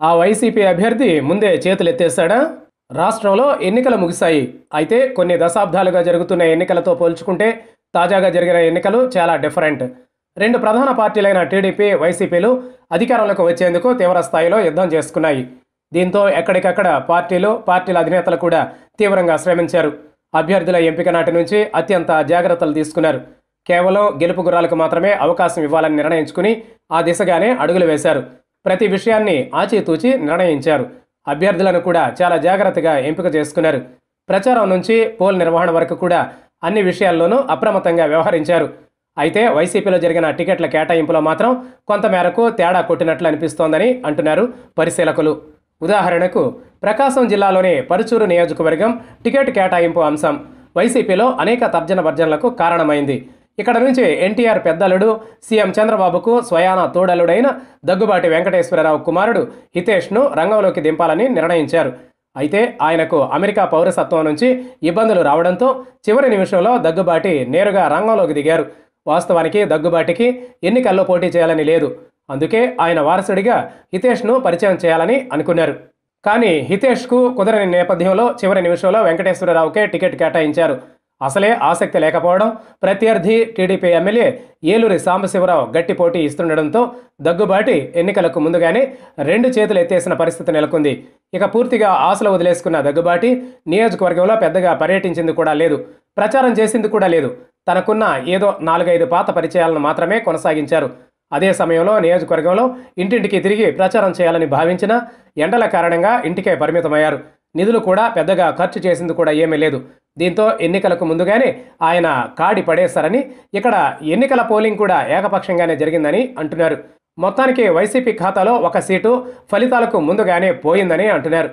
ఆ వైసీపీ అభ్యర్థి ముందే చేతులెత్తేశాడా? రాష్ట్రంలో ఎన్నికలు ముగిశాయి. అయితే కొన్ని దశాబ్దాలుగా జరుగుతున్న ఎన్నికలతో పోల్చుకుంటే తాజాగా జరిగిన ఎన్నికలు చాలా డిఫరెంట్. రెండు ప్రధాన పార్టీలైన టీడీపీ వైసీపీలు అధికారంలోకి వచ్చేందుకు తీవ్ర స్థాయిలో యుద్ధం చేసుకున్నాయి. దీంతో ఎక్కడికక్కడ పార్టీలు పార్టీల అధినేతలు కూడా తీవ్రంగా శ్రమించారు. అభ్యర్థుల ఎంపిక నాటి నుంచి అత్యంత జాగ్రత్తలు తీసుకున్నారు. కేవలం గెలుపు గుర్రాలకు మాత్రమే అవకాశం ఇవ్వాలని నిర్ణయించుకుని ఆ దిశగానే అడుగులు వేశారు. ప్రతి విషయాన్ని ఆచితూచి నిర్ణయించారు. అభ్యర్థులను కూడా చాలా జాగ్రత్తగా ఎంపిక చేసుకున్నారు. ప్రచారం నుంచి పోల్ నిర్వహణ వరకు కూడా అన్ని విషయాల్లోనూ అప్రమత్తంగా వ్యవహరించారు. అయితే వైసీపీలో జరిగిన టికెట్ల కేటాయింపులో మాత్రం కొంతమేరకు తేడా కొట్టినట్లు అనిపిస్తోందని అంటున్నారు పరిశీలకులు. ఉదాహరణకు ప్రకాశం జిల్లాలోని పరుచూరు నియోజకవర్గం టికెట్ కేటాయింపు అంశం వైసీపీలో అనేక తర్జన భర్జనలకు కారణమైంది. ఇక్కడ నుంచి ఎన్టీఆర్ పెద్దలుడు సీఎం చంద్రబాబుకు స్వయాన తోడలుడైన దగ్గుబాటి వెంకటేశ్వరరావు కుమారుడు హితేష్ను రంగంలోకి దింపాలని నిర్ణయించారు. అయితే ఆయనకు అమెరికా పౌరసత్వం నుంచి ఇబ్బందులు రావడంతో చివరి నిమిషంలో దగ్గుబాటి నేరుగా రంగంలోకి దిగారు. వాస్తవానికి దగ్గుబాటికి ఎన్నికల్లో పోటీ చేయాలని లేదు. అందుకే ఆయన వారసుడిగా హితేష్ను పరిచయం చేయాలని అనుకున్నారు. కానీ హితేష్కు కుదరని నేపథ్యంలో చివరి నిమిషంలో వెంకటేశ్వరరావుకే టికెట్ కేటాయించారు. అసలే ఆసక్తి లేకపోవడం ప్రత్యర్థి టీడీపీ ఎమ్మెల్యే ఏలూరి సాంబశివరావు గట్టి పోటీ ఇస్తుండడంతో దగ్గుబాటి ఎన్నికలకు ముందుగానే రెండు చేతులు ఎత్తేసిన పరిస్థితి నెలకొంది. ఇక పూర్తిగా ఆశలు వదిలేసుకున్న దగ్గుబాటి నియోజకవర్గంలో పెద్దగా పర్యటించింది కూడా లేదు. ప్రచారం చేసింది కూడా లేదు. తనకున్న ఏదో నాలుగైదు పాత పరిచయాలను మాత్రమే కొనసాగించారు. అదే సమయంలో నియోజకవర్గంలో ఇంటింటికి తిరిగి ప్రచారం చేయాలని భావించిన ఎండల కారణంగా ఇంటికే పరిమితమయ్యారు. నిధులు కూడా పెద్దగా ఖర్చు చేసింది కూడా ఏమీ లేదు. దీంతో ఎన్నికలకు ముందుగానే ఆయన కాడి పడేశారని ఇక్కడ ఎన్నికల పోలింగ్ కూడా ఏకపక్షంగానే జరిగిందని అంటున్నారు. మొత్తానికి వైసీపీ ఖాతాలో ఒక సీటు ఫలితాలకు ముందుగానే పోయిందని అంటున్నారు.